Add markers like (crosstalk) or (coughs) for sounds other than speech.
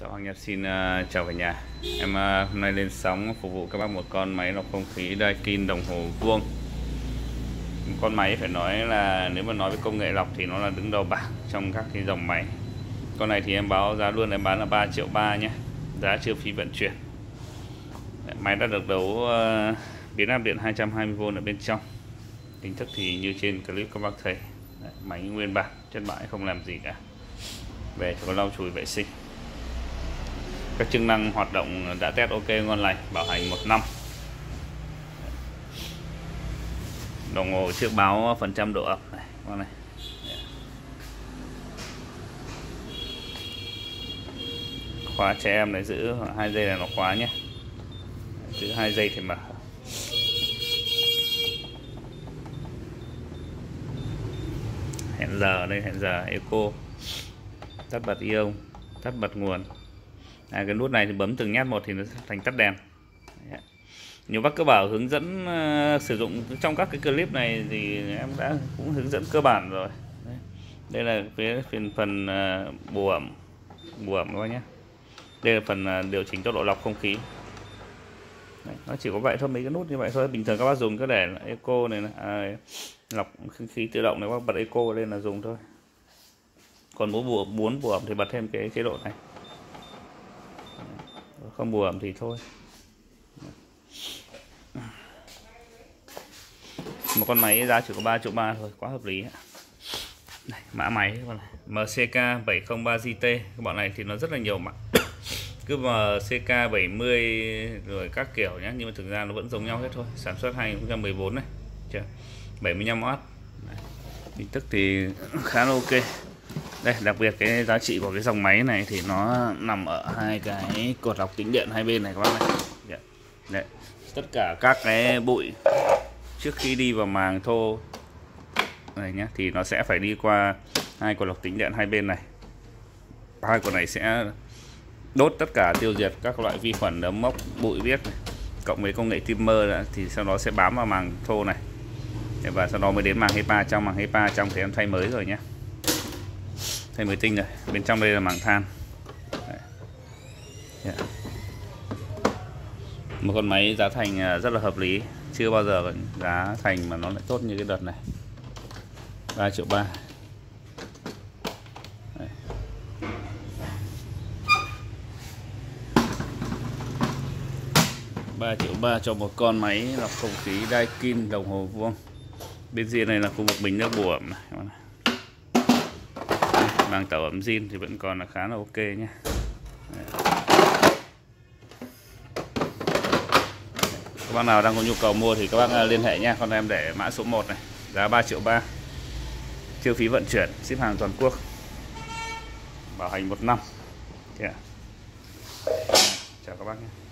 Dạ Hoàng Nhật xin uh, chào cả nhà. Em uh, hôm nay lên sóng phục vụ các bác một con máy lọc không khí Daikin đồng hồ vuông. Con máy phải nói là nếu mà nói về công nghệ lọc thì nó là đứng đầu bảng trong các cái dòng máy. Con này thì em báo giá luôn em bán là 3 triệu 3 nhé. Giá chưa phí vận chuyển. Máy đã được đấu uh, biến áp điện 220V ở bên trong. Tính thức thì như trên clip các bác thấy. Đấy, Máy nguyên bản, chất bãi không làm gì cả. Về cho có lau chùi vệ sinh các chức năng hoạt động đã test ok ngon lành, bảo hành một năm. Đồng hồ trước báo phần trăm độ ẩm này, con này. Khóa trẻ em này giữ hai giây là nó khóa nhé. Giữ hai giây thì mở. Hẹn giờ đây, hẹn giờ eco tắt bật ion, tắt bật nguồn à, cái nút này thì bấm từng nhát một thì nó thành tắt đèn. Nhiều bác cơ bảo hướng dẫn uh, sử dụng trong các cái clip này thì em đã cũng hướng dẫn cơ bản rồi. Đấy. đây là phía phần phần uh, bù ẩm bù ẩm các nhé đây là phần uh, điều chỉnh tốc độ lọc không khí. Đấy, nó chỉ có vậy thôi mấy cái nút như vậy thôi. Bình thường các bác dùng cứ để eco này à, lọc không khí tự động này các bác bật eco lên là dùng thôi. Còn muốn bù muốn bù ẩm thì bật thêm cái chế độ này không bù ẩm thì thôi. Một con máy giá chỉ có 3 triệu 3 thôi quá hợp lý này, mã máy con này MCK 703 GT cái bọn này thì nó rất là nhiều mã. (coughs) Cứ MCK 70 rồi các kiểu nhé nhưng mà thực ra nó vẫn giống nhau hết thôi. Sản xuất 2014 này chưa? 75W hình tức thì (coughs) khá là ok đây, đặc biệt cái giá trị của cái dòng máy này thì nó nằm ở hai cái cột lọc tính điện hai bên này các bác này. Dạ. Đấy. tất cả các cái bụi trước khi đi vào màng thô này nhé, thì nó sẽ phải đi qua hai cột lọc tính điện hai bên này hai cột này sẽ đốt tất cả tiêu diệt các loại vi khuẩn nấm mốc, bụi viết này. cộng với công nghệ timer thì sau đó sẽ bám vào màng thô này và sau đó mới đến màng HEPA trong màng HEPA trong thì em thay mới rồi nhé thay mới tinh rồi. Bên trong đây là mảng than. Yeah. Dạ. Một con máy giá thành à, rất là hợp lý. Chưa bao giờ giá thành mà nó lại tốt như cái đợt này. 3 triệu 3 3 triệu 3 cho một con máy lọc không khí Daikin đồng hồ vuông. Bên dưới này là khu vực bình nước bùa này mang tàu ấm zin thì vẫn còn là khá là ok nhé. Các bác nào đang có nhu cầu mua thì các bác à, liên hệ nha con em để mã số 1 này, giá 3 triệu 3 chưa phí vận chuyển, ship hàng toàn quốc. Bảo hành một năm. Yeah. À? chào các bác nhé.